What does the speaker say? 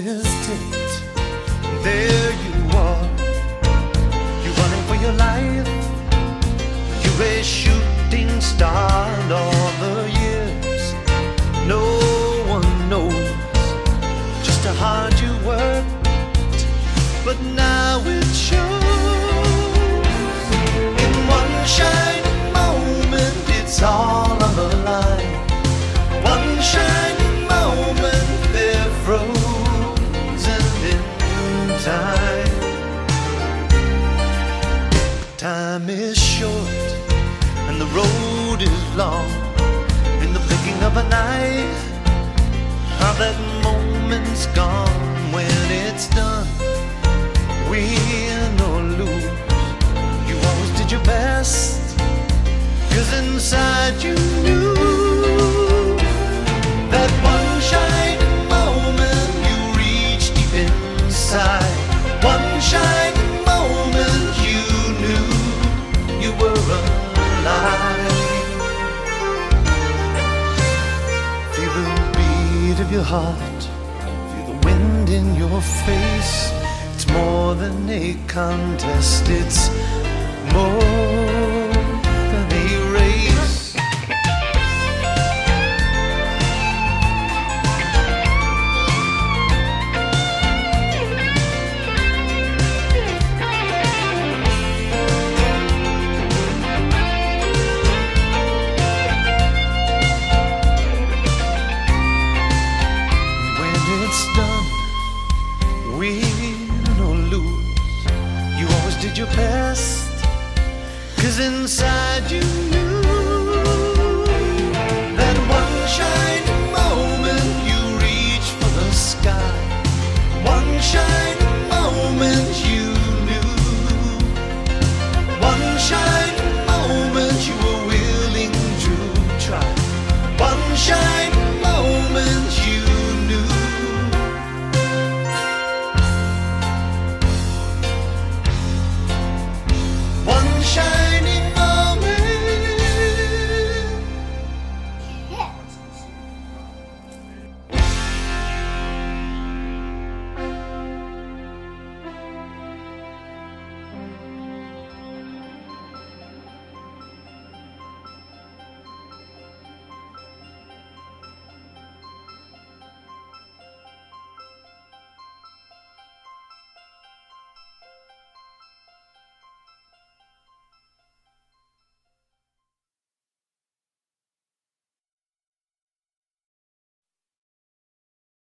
this date. There you are, you're running for your life. You're a shooting star all the years. No one knows just how hard you worked, but now it shows. time is short and the road is long. In the flicking of a eye, how that moment's gone. your heart, feel the wind in your face. It's more than a contest, it's more. win or lose, you always did your best. Cause inside you